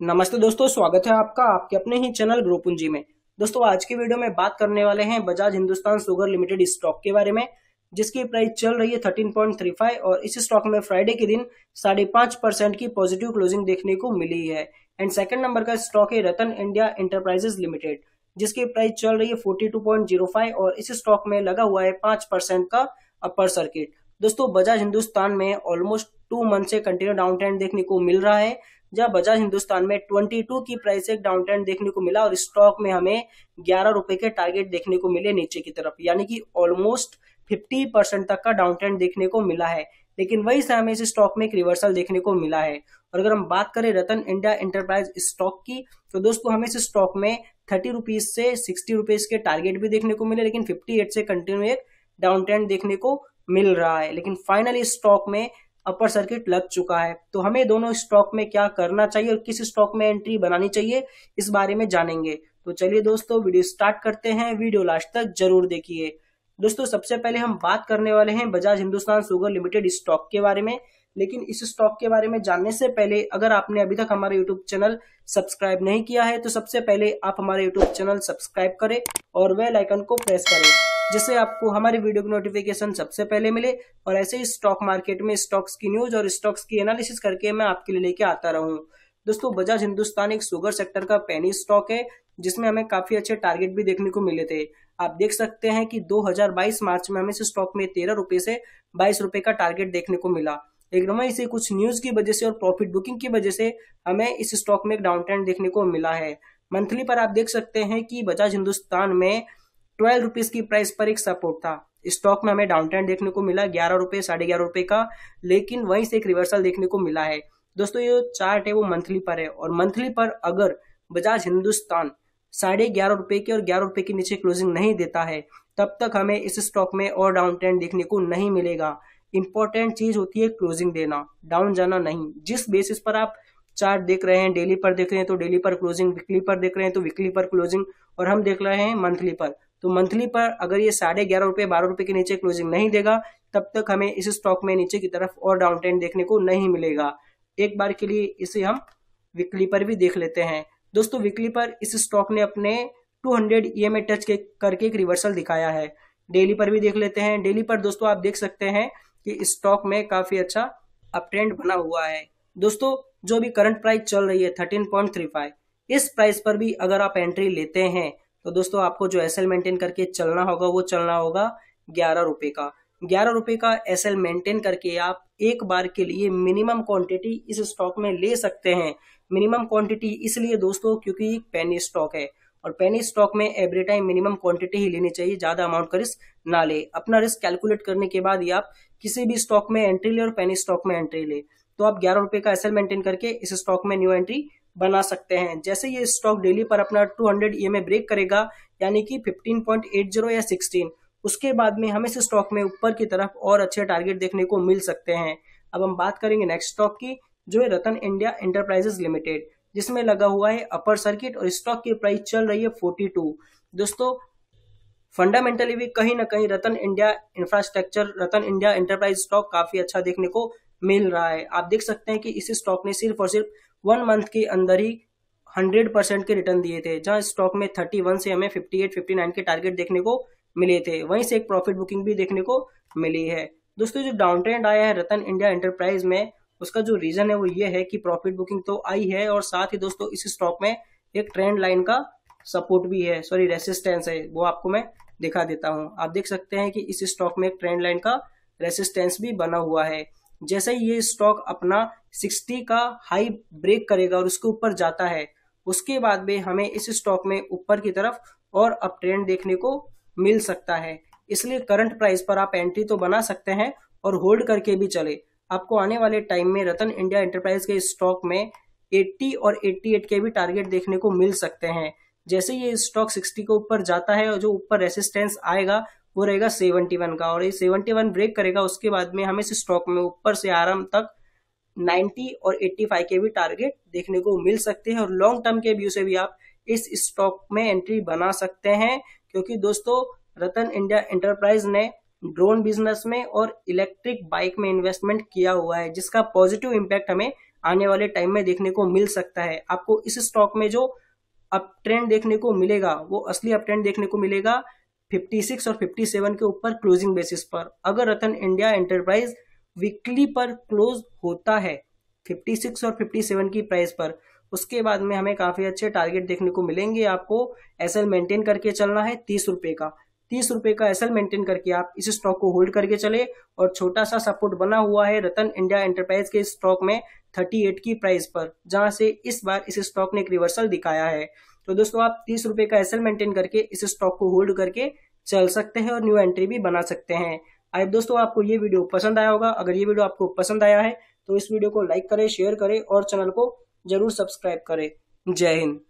नमस्ते दोस्तों, स्वागत है आपका आपके अपने ही चैनल ग्रो पूंजी में। दोस्तों, आज की वीडियो में बात करने वाले हैं Bajaj Hindustan sugar limited stock के बारे में, जिसकी प्राइस चल रही है 13.35 और इस स्टॉक में फ्राइडे के दिन साढ़े पाँच परसेंट की पॉजिटिव क्लोजिंग देखने को मिली है। एंड सेकंड नंबर का स्टॉक है रतन इंडिया एंटरप्राइजेस लिमिटेड, जिसकी प्राइस चल रही है फोर्टी और इस स्टॉक में लगा हुआ है पाँच परसेंट का अपर सर्किट। दोस्तों, बजाज हिंदुस्तान में ऑलमोस्ट टू मंथ से कंटिन्यू डाउन ट्रेंड देखने को मिल रहा है। जब बजाज हिंदुस्तान में। 22 की प्राइस एक डाउन ट्रेंड देखने को मिला और स्टॉक में हमें ग्यारह रुपए के टारगेट देखने को मिले नीचे की तरफ़। यानी कि ऑलमोस्ट 50 परसेंट तक का डाउन ट्रेंड देखने को मिला है। लेकिन वही से हमें इस स्टॉक में एक रिवर्सल देखने को मिला है। और अगर हम बात करें रतन इंडिया एंटरप्राइज स्टॉक की तो दोस्तों हमें इस स्टॉक में थर्टी रुपीज़ से सिक्सटी रुपीज़ के टारगेट भी देखने को मिले, लेकिन फिफ्टी एट से कंटिन्यू एक डाउन ट्रेंड देखने को मिल रहा है। लेकिन फाइनली स्टॉक में अपर सर्किट लग चुका है। तो हमें दोनों स्टॉक में क्या करना चाहिए और किस स्टॉक में एंट्री बनानी चाहिए, इस बारे में जानेंगे। तो चलिए दोस्तों, वीडियो स्टार्ट करते हैं। वीडियो लास्ट तक ज़रूर देखिए। दोस्तों, सबसे पहले हम बात करने वाले हैं Bajaj Hindustan sugar limited stock के बारे में। लेकिन इस स्टॉक के बारे में जानने से पहले, अगर आपने अभी तक हमारे यूट्यूब चैनल सब्सक्राइब नहीं किया है तो सबसे पहले आप हमारे यूट्यूब चैनल सब्सक्राइब करें और वेल आइकन को प्रेस करें। जिससे आपको हमारी वीडियो की नोटिफिकेशन सबसे पहले मिले और ऐसे ही स्टॉक मार्केट में स्टॉक्स की न्यूज़ और स्टॉक्स की एनालिसिस करके मैं आपके लिए लेके आता रहूँ। दोस्तों बजाज हिंदुस्तान एक शुगर सेक्टर का पेनी स्टॉक है, जिसमें हमें काफ़ी अच्छे टारगेट भी देखने को मिले थे। आप देख सकते हैं कि 2022 मार्च में हमें इस स्टॉक में तेरह रुपए से बाईस रुपए का टारगेट देखने को मिला। एकदम इसे कुछ न्यूज़ की वजह से और प्रॉफिट बुकिंग की वजह से हमें इस स्टॉक में एक डाउन ट्रेंड देखने को मिला है। मंथली पर आप देख सकते हैं कि बजाज हिंदुस्तान में ट्वेल्व रुपीज़ की प्राइस पर एक सपोर्ट था। स्टॉक में हमें डाउन ट्रेंड देखने को मिला, ग्यारह रुपए, साढ़े ग्यारह रुपए का, लेकिन वहीं से एक रिवर्सल देखने को मिला है। दोस्तों, ये चार्ट है, वो मंथली पर है, और मंथली पर अगर बजाज हिंदुस्तान साढ़े ग्यारह रुपए के और ग्यारह रुपए के नीचे क्लोजिंग नहीं देता है, तब तक हमें इस स्टॉक में और डाउन ट्रेंड देखने को नहीं मिलेगा। इंपॉर्टेंट चीज़ होती है क्लोजिंग देना, डाउन जाना नहीं। जिस बेसिस पर आप चार्ट देख रहे हैं, डेली पर देख रहे हैं तो डेली पर क्लोजिंग, वीकली पर देख रहे हैं तो वीकली पर क्लोजिंग, और हम देख रहे हैं मंथली पर। तो मंथली पर अगर ये साढ़े ग्यारह रुपए, बारह रुपए के नीचे क्लोजिंग नहीं देगा, तब तक हमें इस स्टॉक में नीचे की तरफ़ और डाउन ट्रेंड देखने को नहीं मिलेगा। एक बार के लिए इसे हम वीकली पर भी देख लेते हैं। दोस्तों वीकली पर इस स्टॉक ने अपने 200 हंड्रेड ई टच के करके एक रिवर्सल दिखाया है। डेली पर भी देख लेते हैं। डेली पर दोस्तों आप देख सकते हैं कि स्टॉक में काफ़ी अच्छा अप ट्रेंड बना हुआ है। दोस्तों, जो भी करंट प्राइस चल रही है 13.35 इस प्राइस पर भी अगर आप एंट्री लेते हैं तो दोस्तों, आपको जो एस एल मेंटेन करके चलना होगा, वो चलना होगा ग्यारह रुपए का। ग्यारह रुपए का एस एल मेंटेन करके आप एक बार के लिए मिनिमम क्वांटिटी इस स्टॉक में ले सकते हैं। मिनिमम क्वांटिटी इसलिए दोस्तों, क्योंकि पेनी स्टॉक है। और पेनी स्टॉक में एवरी टाइम मिनिमम क्वांटिटी ही लेनी चाहिए, ज़्यादा अमाउंट का रिस्क ना ले। अपना रिस्क कैलकुलेट करने के बाद ही आप किसी भी स्टॉक में एंट्री ले और पेनी स्टॉक में एंट्री ले। तो आप ग्यारह रुपए का एसएल मेंटेन करके इस स्टॉक में न्यू एंट्री बना सकते हैं। जैसे ये स्टॉक डेली पर अपना 200 हंड्रेड ब्रेक करेगा, यानी कि 15.80 या 16 उसके बाद में हमें इस स्टॉक में ऊपर की तरफ़ और अच्छे टारगेट देखने को मिल सकते हैं। अब हम बात करेंगे नेक्स्ट स्टॉक की, जो है रतन इंडिया एंटरप्राइजेस लिमिटेड जिसमें लगा हुआ है अपर सर्किट और स्टॉक की प्राइस चल रही है 42 दोस्तों फंडामेंटली भी कहीं ना कहीं Ratan India infrastructure Ratan India enterprise stock काफ़ी अच्छा देखने को मिल रहा है। आप देख सकते हैं कि इस स्टॉक ने सिर्फ़ और सिर्फ़ वन मंथ के अंदर ही हंड्रेड परसेंट के रिटर्न दिए थे, जहाँ स्टॉक में थर्टी वन से हमें फिफ्टी एट फिफ्टी नाइन के टारगेट देखने को मिले थे। वहीं से एक प्रॉफिट बुकिंग भी देखने को मिली है। दोस्तों, जो डाउन ट्रेंड आया है रतन इंडिया एंटरप्राइज में, उसका जो रीजन है वो ये है कि प्रॉफिट बुकिंग तो आई है और साथ ही दोस्तों, इस स्टॉक में एक ट्रेंड लाइन का सपोर्ट भी है। सॉरी रेसिस्टेंस है, वो आपको मैं दिखा देता हूँ। आप देख सकते हैं कि इस स्टॉक में एक ट्रेंड लाइन का रेसिस्टेंस भी बना हुआ है। जैसे ही ये स्टॉक अपना 60 का हाई ब्रेक करेगा और उसके ऊपर जाता है, उसके बाद में हमें इस स्टॉक में ऊपर की तरफ़ और अप ट्रेंड देखने को मिल सकता है। इसलिए करंट प्राइस पर आप एंट्री तो बना सकते हैं और होल्ड करके भी चले। आपको आने वाले टाइम में रतन इंडिया एंटरप्राइज के स्टॉक में 80 और 88 के भी टारगेट देखने को मिल सकते हैं। जैसे ये स्टॉक 60 के ऊपर जाता है और जो ऊपर रेसिस्टेंस आएगा वो रहेगा सेवेंटी वन का और ये सेवेंटी वन ब्रेक करेगा, उसके बाद में हमें इस स्टॉक में ऊपर से आराम तक 90 और 85 के भी टारगेट देखने को मिल सकते हैं और लॉन्ग टर्म के व्यू से भी आप इस स्टॉक में एंट्री बना सकते हैं। क्योंकि दोस्तों, रतन इंडिया एंटरप्राइज ने ड्रोन बिज़नेस में और इलेक्ट्रिक बाइक में इन्वेस्टमेंट किया हुआ है, जिसका पॉजिटिव इम्पैक्ट हमें आने वाले टाइम में देखने को मिल सकता है। आपको इस स्टॉक में जो अप ट्रेंड देखने को मिलेगा, वो असली अप ट्रेंड देखने को मिलेगा 56 और 57 के ऊपर क्लोजिंग बेसिस पर। अगर रतन इंडिया एंटरप्राइज वीकली पर क्लोज होता है 56 और 57 की प्राइस पर, उसके बाद में हमें काफ़ी अच्छे टारगेट देखने को मिलेंगे। आपको एसएल मेंटेन करके चलना है तीस रुपए का। तीस रुपए का एसएल मेंटेन करके आप इस स्टॉक को होल्ड करके चले और छोटा सा सपोर्ट बना हुआ है रतन इंडिया एंटरप्राइज के स्टॉक में 38 की प्राइस पर, जहाँ से इस बार इस स्टॉक ने एक रिवर्सल दिखाया है। तो दोस्तों, आप तीस रुपए का एसएल मेंटेन करके इस स्टॉक को होल्ड करके चल सकते हैं और न्यू एंट्री भी बना सकते हैं। आई दोस्तों, आपको ये वीडियो पसंद आया होगा। अगर ये वीडियो आपको पसंद आया है तो इस वीडियो को लाइक करे शेयर करे और चैनल को ज़रूर सब्सक्राइब करे। जय हिंद।